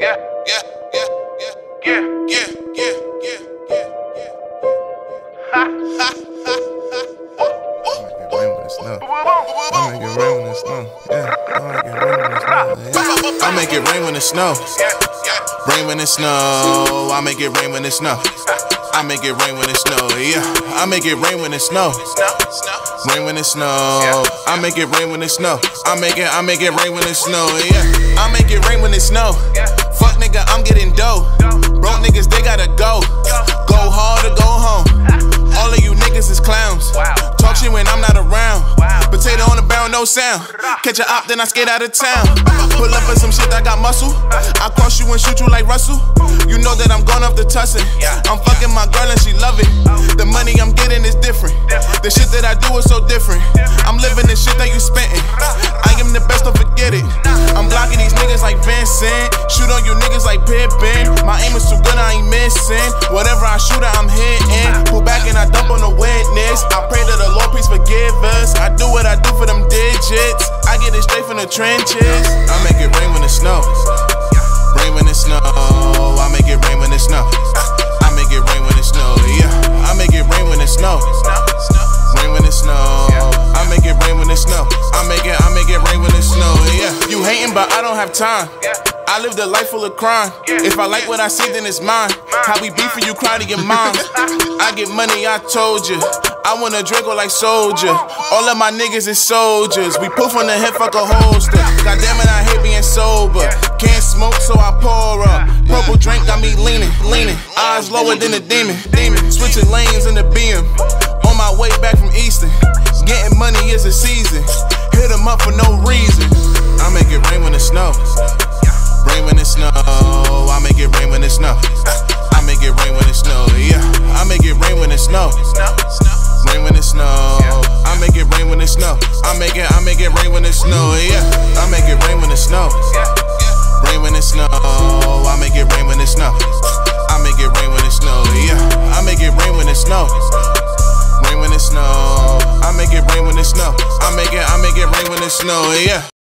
yeah, yeah, yeah, yeah, yeah, yeah, yeah, yeah, yeah. I make it rain when it snow. I make it rain when it snow. Yeah, I make it rain when it snow. Rain when it snow. I make it rain when it snow. I make it rain when it snow. Yeah, I make it rain when it snow. Rain when it snow. I make it rain when it snow. I make it, I make it rain when it snow. Yeah, I make it rain when it snow. Fuck nigga, I'm getting dough. Broke niggas, they gotta go. Go hard or go home. No sound. Catch a op, then I skate out of town. Pull up for some shit that got muscle. I cross you and shoot you like Russell. You know that I'm gone off the tussin. I'm fucking my girl and she love it. The money I'm getting is different. The shit that I do is so different. I'm living the shit that you spittin'. I am the best, don't forget it. I'm blocking these niggas like Vincent. Shoot on you niggas like Pippen. My aim is too good, I ain't missing. Whatever I shoot at, I'm hitting. And I dump on the witness. I pray that the Lord please forgive us. I do what I do for them digits. I get it straight from the trenches. I make it rain when it snows. Rain when it snow. I make it rain when it snow. I make it rain when it snow. Yeah, I make it rain when it snow. Rain when it snow. I make it rain when it snow. I make it, I make it rain when it snow. Yeah, you hating, but I don't have time. I live the life full of crime. If I like what I see, then it's mine. How we beef for you cry to your mom. I get money, I told you. I want a Draco like soldier. All of my niggas is soldiers. We poof on the head, fuck a holster. God damn it, I hate being sober. Can't smoke, so I pour up. Purple drink got me leaning, leaning. Eyes lower than a demon, demon. Switching lanes in the beam. Snow. I make it, I make it rain when it snow. Yeah, I make it rain when it snow. Rain when it snow. I make it rain when it snow. I make it rain when it snow. Yeah, I make it rain when it snow. Rain when it snow. I make it rain when it snow. I make it, I make it rain when it snow. Yeah.